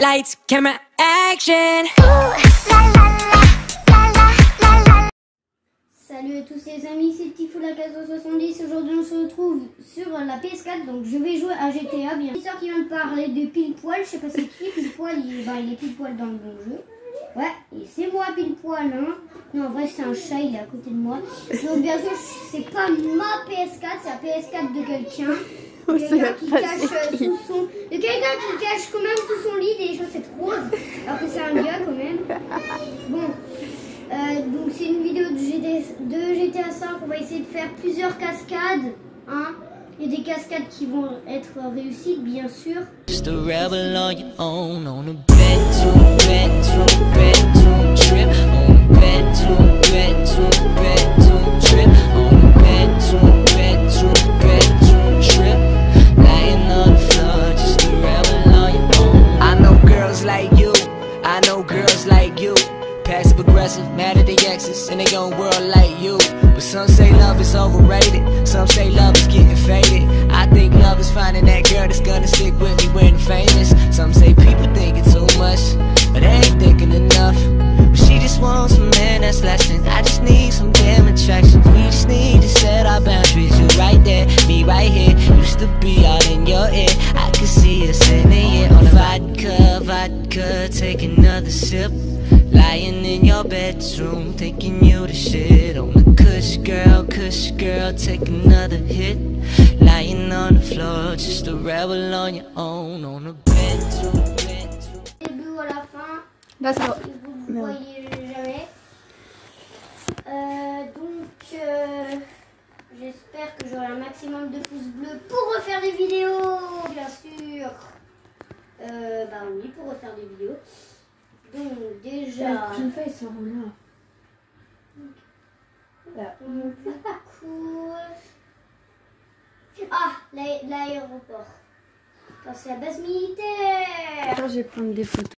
Lights, camera, action. Salut à tous les amis, c'est Tifo la 470. Aujourd'hui, on se retrouve sur la PS4. Donc, je vais jouer à GTA. Bien sûr, qui vient de parler de pile poil. Je sais pas c'est qui pile poil. Il, ben, il est pile poil dans le bon jeu. Ouais, et c'est moi pile poil. Hein. Non, en vrai, c'est un chat. Il est à côté de moi. Donc, bien sûr, c'est pas ma PS4, c'est la PS4 de quelqu'un. Quelqu'un qui cache euh, sous son. Quelqu'un qui cache quand même sous son lit des chaussettes roses. Alors que c'est un gars quand même. Bon. Euh, donc c'est une vidéo de GTA, de GTA 5. On va essayer de faire plusieurs cascades. Hein. Il y a des cascades qui vont être réussies, bien sûr. Just a I know girls like you. Passive aggressive, mad at the exes, and they gon' world like you. But some say love is overrated, some say love is getting faded. Vodka. Take another sip. Lying in your bedroom, thinking you the shit. On the cush, girl, cush, girl, take another hit. Lying on the floor, just a rebel on your own. On the bedroom, bedroom. Début ou à la fin. Là, ça va. Si vous ne voyez jamais. Euh, donc, euh, j'espère que j'aurai un maximum de pouces bleus pour refaire des vidéos, bien sûr. Euh, bah oui, pour refaire des vidéos. Donc, déjà, La prochaine fois, ils seront là. Là. cool. Ah, l'aé- l'aéroport. C'est la base militaire. Attends, je vais prendre des photos.